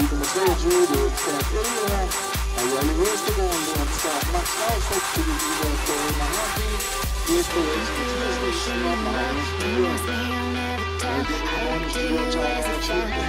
自分の体重量を使ってるようなやるウエストボーンを使うマッサージをする運動と学びウエストを意識してしまうマッサージをする運動をしているチャレンジをしている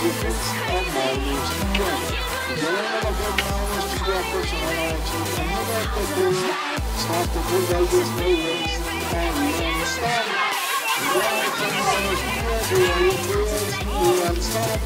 I'm my music journey. Yo no me you understand. Welcome to the we understand.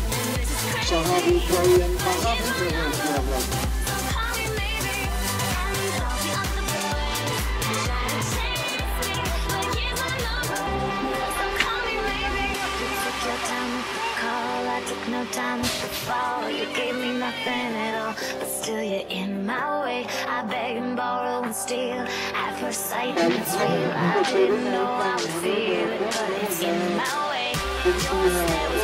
Gave me nothing at all, but still you're in my way. I beg and borrow and steal at first sight, and it's real. I didn't know I would feel it, but it's in my way.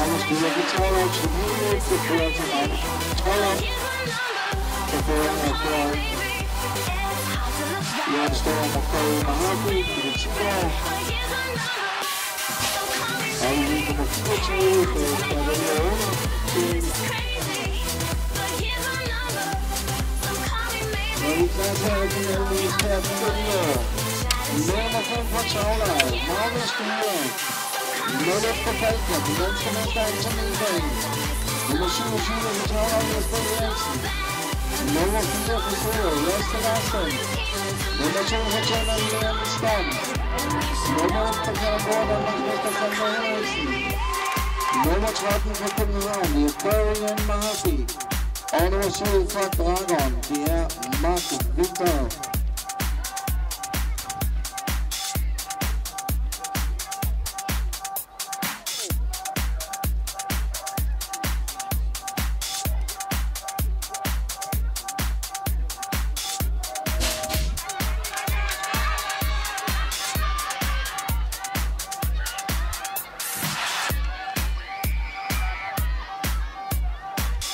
Thomas Music Twilight Music The Girls and I Twilight The Girl and the Girl You understand I'm afraid my heartbeat But it's gone I'm using the switch move For the video Team Ladies and gentlemen, we have video. Never have much all out. Marvelous tomorrow. Bunlara fakat ya, bunların temelde harcamayız arayınız. Ulaşım uçumda hatalar yapabilirsiniz. Bunların hakkında kusuyor, yastadan sayın. Bunların hakkında anlayan isterim. Bunlara fakat bu adamın muhtemelen arasınız. Bunlara çarpın kapınızdan, yukarıyan mahfi. Onu usulü fakat dragon diye mahfi bir taraf.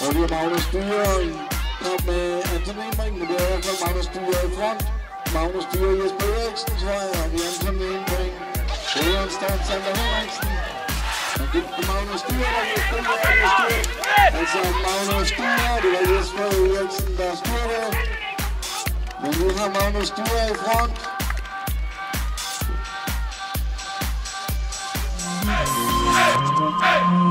Revier Magnus Dyr i kamp der Anthony McNair fra Magnus Dyr i front. Magnus Dyr Jesper Eriksen, tror jeg, die Anthony Ring. Sjælland står Sander Henriksen. Han gik på Magnus Dyr, der gik på Magnus Dyr. Altså Magnus Dyr, det var Jesper Eriksen, der styrte. Men nu har Magnus Dyr i front. Hey! Hey!